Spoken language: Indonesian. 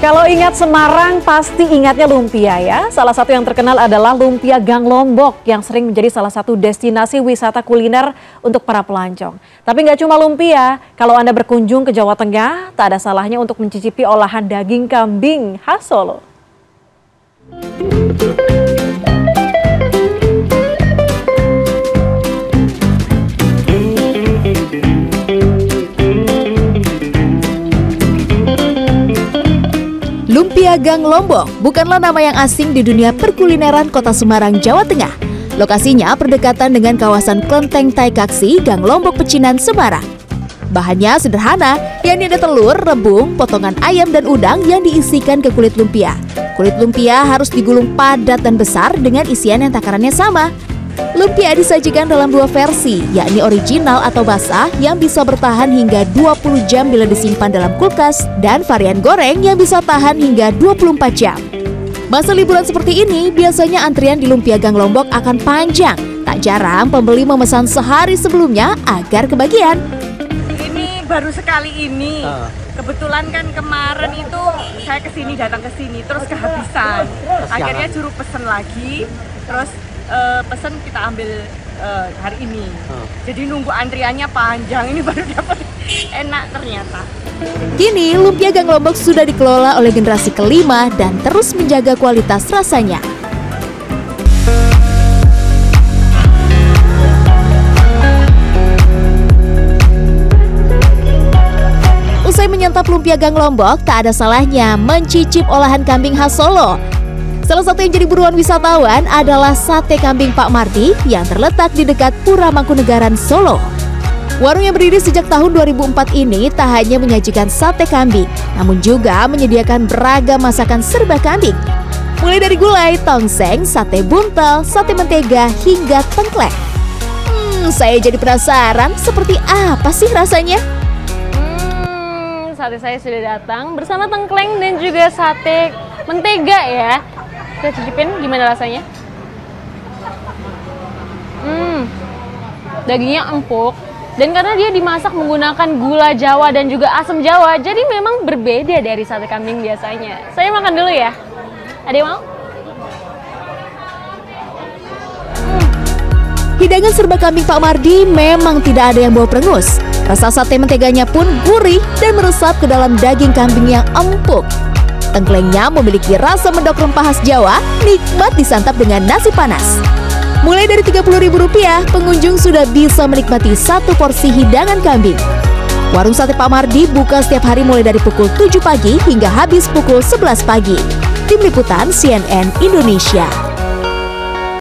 Kalau ingat Semarang pasti ingatnya lumpia ya. Salah satu yang terkenal adalah lumpia Gang Lombok yang sering menjadi salah satu destinasi wisata kuliner untuk para pelancong. Tapi nggak cuma lumpia, kalau Anda berkunjung ke Jawa Tengah, tak ada salahnya untuk mencicipi olahan daging kambing khas Solo. Lumpia Gang Lombok bukanlah nama yang asing di dunia perkulineran kota Semarang, Jawa Tengah. Lokasinya berdekatan dengan kawasan Klenteng Taikaksi, Gang Lombok Pecinan, Semarang. Bahannya sederhana, yakni ada telur, rebung, potongan ayam dan udang yang diisikan ke kulit lumpia. Kulit lumpia harus digulung padat dan besar dengan isian yang takarannya sama, Lumpia disajikan dalam dua versi, yakni original atau basah yang bisa bertahan hingga 20 jam bila disimpan dalam kulkas dan varian goreng yang bisa tahan hingga 24 jam. Masa liburan seperti ini, biasanya antrian di Lumpia Gang Lombok akan panjang. Tak jarang pembeli memesan sehari sebelumnya agar kebagian. Ini baru sekali ini. Ah. Kebetulan kan kemarin itu saya ke sini datang ke sini terus kehabisan. Akhirnya juru pesen lagi, terus uh, pesan kita ambil uh, hari ini. Hmm. Jadi nunggu antriannya panjang ini baru dapat enak ternyata. Kini lumpia Gang Lombok sudah dikelola oleh generasi kelima dan terus menjaga kualitas rasanya. Usai menyantap lumpia Gang Lombok, tak ada salahnya mencicip olahan kambing khas Solo Salah satu yang jadi buruan wisatawan adalah sate kambing Pak Mardi yang terletak di dekat Pura Mangkunegaran, Solo. Warung yang berdiri sejak tahun 2004 ini tak hanya menyajikan sate kambing, namun juga menyediakan beragam masakan serba kambing. Mulai dari gulai, tongseng, sate buntel, sate mentega, hingga tengkleng. Hmm, saya jadi penasaran seperti apa sih rasanya? Hmm, sate saya sudah datang bersama tengkleng dan juga sate mentega ya. Kita cicipin gimana rasanya? Hmm, dagingnya empuk dan karena dia dimasak menggunakan gula Jawa dan juga asam Jawa, jadi memang berbeda dari sate kambing biasanya. Saya makan dulu ya. Ada yang mau? Hidangan serba kambing Pak Mardi memang tidak ada yang bawa perengus. Rasa sate menteganya pun gurih dan meresap ke dalam daging kambing yang empuk. Tengklengnya memiliki rasa mendok rempah khas Jawa, nikmat disantap dengan nasi panas. Mulai dari Rp30.000, pengunjung sudah bisa menikmati satu porsi hidangan kambing. Warung Sate Pak Mardi buka setiap hari mulai dari pukul 7 pagi hingga habis pukul 11 pagi. Tim Liputan CNN Indonesia.